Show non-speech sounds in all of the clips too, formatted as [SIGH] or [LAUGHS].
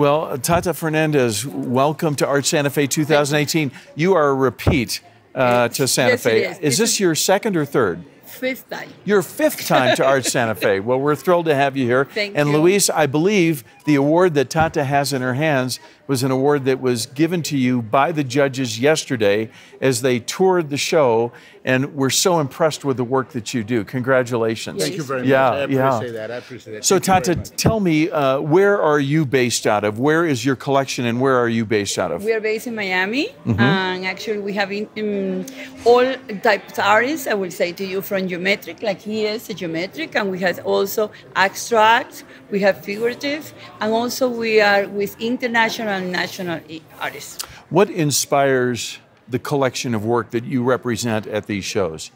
Well, Tata Fernandez, welcome to Art Santa Fe 2018. You are a repeat uh, to Santa Yes, Fe. is. Is this your second or third? Fifth time. Your fifth time to Art [LAUGHS] Santa Fe. Well, we're thrilled to have you here. Thank and you. Luis, I believe the award that Tata has in her hands was an award that was given to you by the judges yesterday as they toured the show, and we're so impressed with the work that you do. Congratulations. Thank you very Yeah, much. I yeah. appreciate that. I appreciate that. So, Thank Tata, tell me, uh, where are you based out of? Where is your collection, and where are you based out of? We are based in Miami, Mm-hmm. and actually we have in, um, all types of artists. I will say to you from geometric, like he is a geometric, and we have also abstract. We have figurative, and also we are with international and national artists. What inspires the collection of work that you represent at these shows?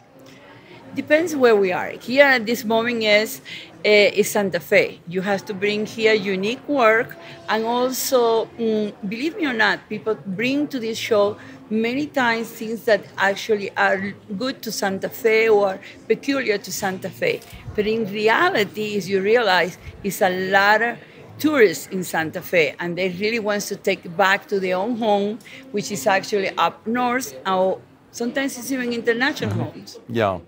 Depends where we are. Here at this moment is uh, is Santa Fe. You have to bring here unique work, and also, mm, believe me or not, people bring to this show many times things that actually are good to Santa Fe or peculiar to Santa Fe. But in reality, as you realize, it's a lot of tourists in Santa Fe, and they really want to take it back to their own home, which is actually up north, or sometimes it's even international mm-hmm. homes. Yeah.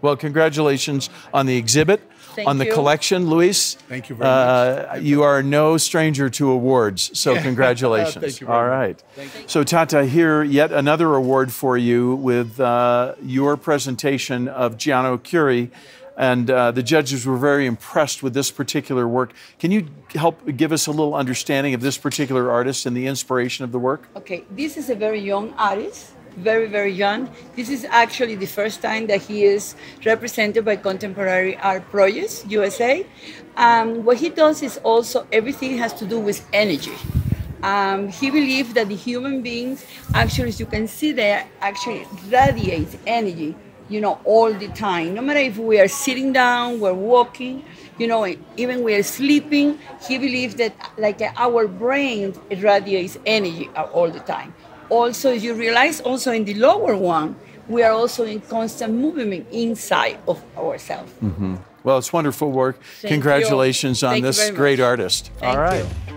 Well, congratulations on the exhibit, Thank on the you. collection, Luis. Thank you very Uh, you are no stranger to awards, so congratulations. [LAUGHS] Thank you very All much. right. So, Tata, here yet another award for you with uh, your presentation of Giano Curie. And uh, the judges were very impressed with this particular work. Can you help give us a little understanding of this particular artist and the inspiration of the work? Okay, this is a very young artist, very, very young. This is actually the first time that he is represented by Contemporary Art Projects USA. Um, what he does is also everything has to do with energy. Um, he believes that the human beings, actually, as you can see there, actually radiates energy, you know, all the time. No matter if we are sitting down, we're walking, you know, even we are sleeping, he believes that like our brain radiates energy all the time. Also, you realize also in the lower one, we are also in constant movement inside of ourselves. Mm-hmm. Well, it's wonderful work. Thank you. Congratulations on Thank this great much. artist. Thank All right. you.